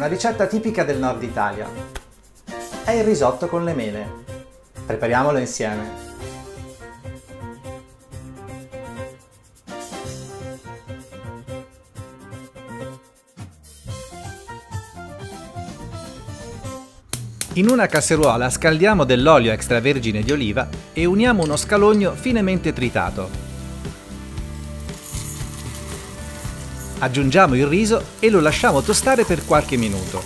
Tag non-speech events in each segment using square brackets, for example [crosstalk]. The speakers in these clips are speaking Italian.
una ricetta tipica del nord Italia. È il risotto con le mele. Prepariamolo insieme. In una casseruola scaldiamo dell'olio extravergine di oliva e uniamo uno scalogno finemente tritato. Aggiungiamo il riso e lo lasciamo tostare per qualche minuto.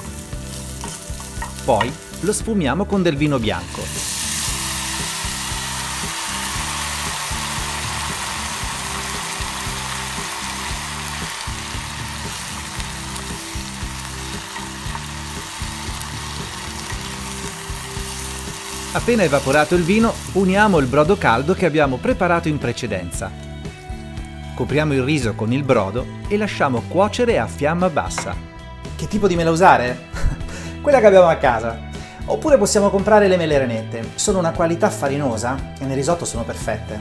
Poi lo sfumiamo con del vino bianco. Appena evaporato il vino, uniamo il brodo caldo che abbiamo preparato in precedenza. Copriamo il riso con il brodo e lasciamo cuocere a fiamma bassa. Che tipo di mela usare? [laughs] Quella che abbiamo a casa. Oppure possiamo comprare le mele renette. Sono una qualità farinosa e nel risotto sono perfette.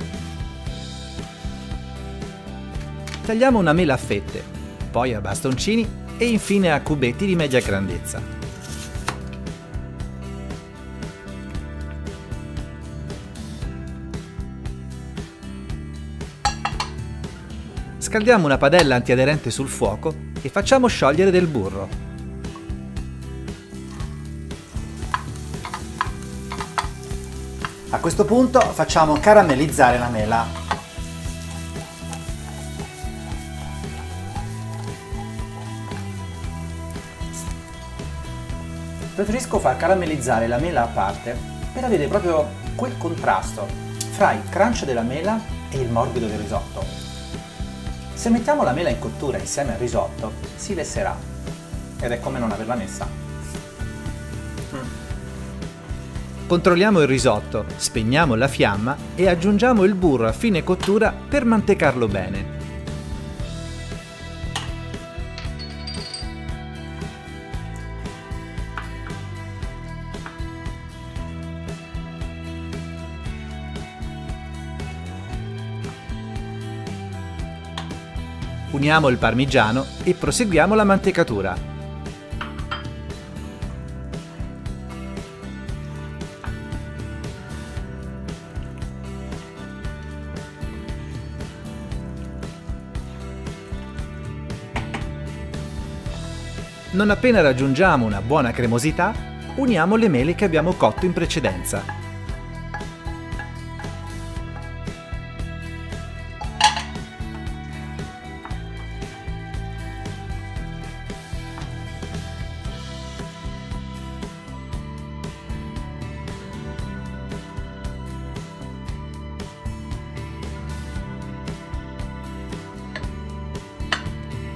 Tagliamo una mela a fette, poi a bastoncini e infine a cubetti di media grandezza. Scaldiamo una padella antiaderente sul fuoco e facciamo sciogliere del burro. A questo punto facciamo caramellizzare la mela. Preferisco far caramellizzare la mela a parte per avere proprio quel contrasto fra il crunch della mela e il morbido del risotto. Se mettiamo la mela in cottura insieme al risotto, si lesserà ed è come non averla messa. Mm. Controlliamo il risotto, spegniamo la fiamma e aggiungiamo il burro a fine cottura per mantecarlo bene. Uniamo il parmigiano e proseguiamo la mantecatura. Non appena raggiungiamo una buona cremosità, uniamo le mele che abbiamo cotto in precedenza.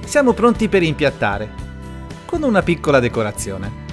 Siamo pronti per impiattare, con una piccola decorazione.